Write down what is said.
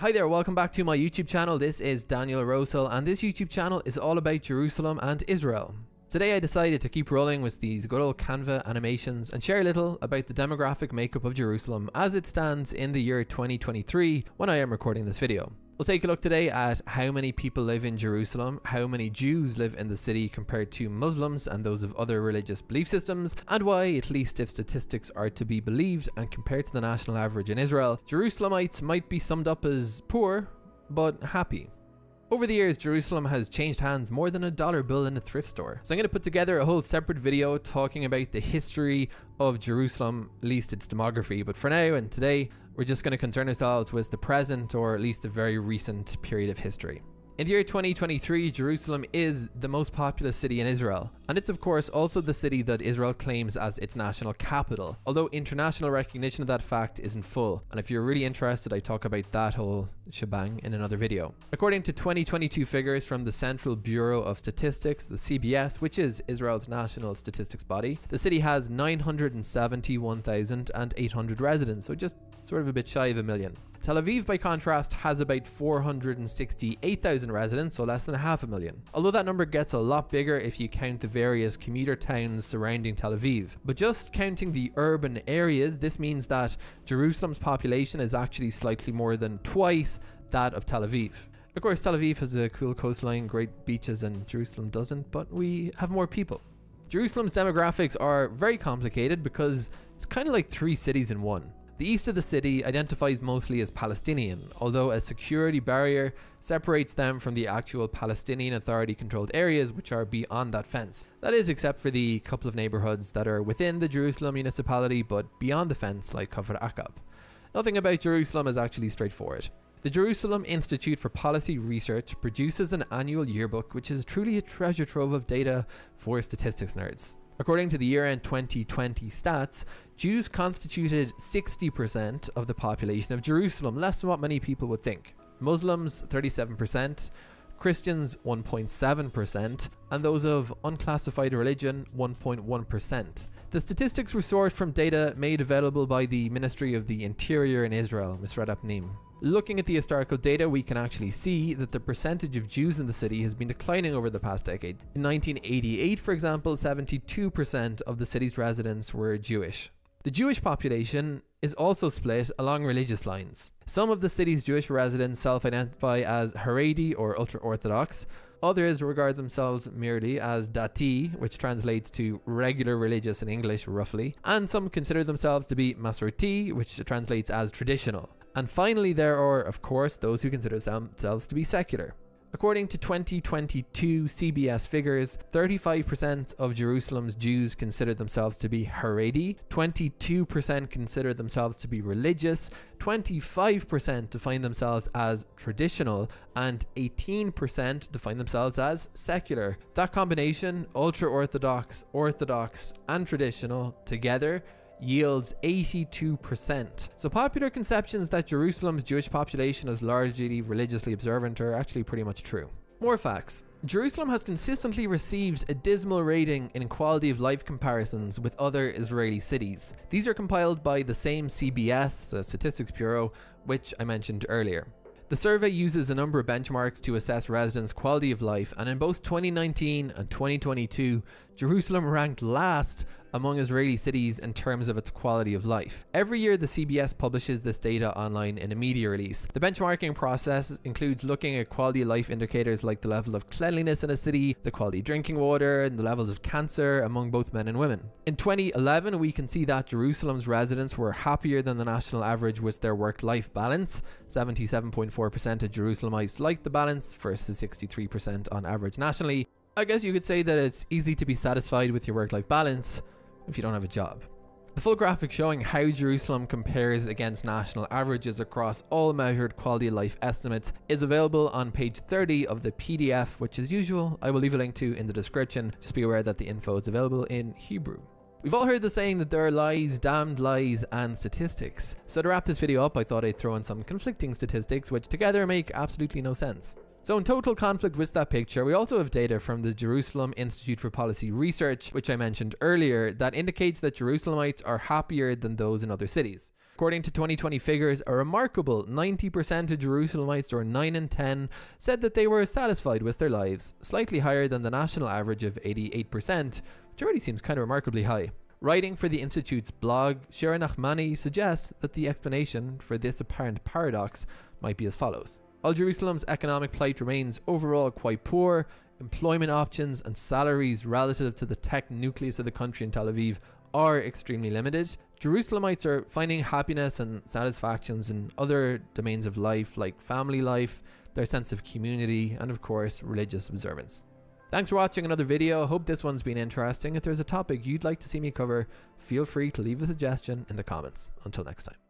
Hi there, welcome back to my YouTube channel. This is Daniel Rosehill, and this YouTube channel is all about Jerusalem and Israel. Today I decided to keep rolling with these good old Canva animations and share a little about the demographic makeup of Jerusalem as it stands in the year 2023 when I am recording this video. We'll take a look today at how many people live in Jerusalem, how many Jews live in the city compared to Muslims and those of other religious belief systems, and why, at least if statistics are to be believed and compared to the national average in Israel, Jerusalemites might be summed up as poor but happy. Over the years, Jerusalem has changed hands more than a dollar bill in a thrift store. So I'm going to put together a whole separate video talking about the history of Jerusalem, at least its demography. But for now and today, we're just going to concern ourselves with the present or at least the very recent period of history. In the year 2023, Jerusalem is the most populous city in Israel, and it's of course also the city that Israel claims as its national capital, although international recognition of that fact isn't full, and if you're really interested I talk about that whole shebang in another video. According to 2022 figures from the Central Bureau of Statistics, the CBS, which is Israel's national statistics body, the city has 971,800 residents, so just sort of a bit shy of a million. Tel Aviv, by contrast, has about 468,000 residents, so less than half a million. Although that number gets a lot bigger if you count the various commuter towns surrounding Tel Aviv. But just counting the urban areas, this means that Jerusalem's population is actually slightly more than twice that of Tel Aviv. Of course, Tel Aviv has a cool coastline, great beaches, and Jerusalem doesn't, but we have more people. Jerusalem's demographics are very complicated because it's kind of like three cities in one. The east of the city identifies mostly as Palestinian, although a security barrier separates them from the actual Palestinian Authority controlled areas which are beyond that fence. That is, except for the couple of neighborhoods that are within the Jerusalem municipality but beyond the fence, like Kafr Aqab. Nothing about Jerusalem is actually straightforward. The Jerusalem Institute for Policy Research produces an annual yearbook which is truly a treasure trove of data for statistics nerds. According to the year end 2020 stats, Jews constituted 60% of the population of Jerusalem, less than what many people would think. Muslims, 37%, Christians, 1.7%, and those of unclassified religion, 1.1%. The statistics were sourced from data made available by the Ministry of the Interior in Israel, Misrad HaPnim. Looking at the historical data, we can actually see that the percentage of Jews in the city has been declining over the past decade. In 1988, for example, 72% of the city's residents were Jewish. The Jewish population is also split along religious lines. Some of the city's Jewish residents self identify as Haredi or ultra Orthodox. Others regard themselves merely as Dati, which translates to regular religious in English roughly. And some consider themselves to be Masorti, which translates as traditional. And finally, there are, of course, those who consider themselves to be secular. According to 2022 CBS figures, 35% of Jerusalem's Jews consider themselves to be Haredi, 22% consider themselves to be religious, 25% define themselves as traditional, and 18% define themselves as secular. That combination, ultra orthodox, orthodox, and traditional, together yields 82%. So popular conceptions that Jerusalem's Jewish population is largely religiously observant are actually pretty much true. More facts. Jerusalem has consistently received a dismal rating in quality of life comparisons with other Israeli cities. These are compiled by the same CBS, the Statistics Bureau, which I mentioned earlier. The survey uses a number of benchmarks to assess residents' quality of life, and in both 2019 and 2022, Jerusalem ranked last among Israeli cities in terms of its quality of life. Every year, the CBS publishes this data online in a media release. The benchmarking process includes looking at quality of life indicators like the level of cleanliness in a city, the quality of drinking water, and the levels of cancer among both men and women. In 2011, we can see that Jerusalem's residents were happier than the national average with their work life balance. 77.4% of Jerusalemites liked the balance versus 63% on average nationally. I guess you could say that it's easy to be satisfied with your work life balance if you don't have a job. The full graphic showing how Jerusalem compares against national averages across all measured quality of life estimates is available on page 30 of the PDF, which as usual, I will leave a link to in the description. Just be aware that the info is available in Hebrew. We've all heard the saying that there are lies, damned lies, and statistics. So to wrap this video up, I thought I'd throw in some conflicting statistics which together make absolutely no sense. So in total conflict with that picture, we also have data from the Jerusalem Institute for Policy Research, which I mentioned earlier, that indicates that Jerusalemites are happier than those in other cities. According to 2020 figures, a remarkable 90% of Jerusalemites, or 9 in 10, said that they were satisfied with their lives, slightly higher than the national average of 88%, which already seems kind of remarkably high. Writing for the Institute's blog, Shira Nachmani suggests that the explanation for this apparent paradox might be as follows. While Jerusalem's economic plight remains overall quite poor, employment options and salaries relative to the tech nucleus of the country in Tel Aviv are extremely limited. Jerusalemites are finding happiness and satisfactions in other domains of life like family life, their sense of community, and of course, religious observance. Thanks for watching another video. Hope this one's been interesting. If there's a topic you'd like to see me cover, feel free to leave a suggestion in the comments. Until next time.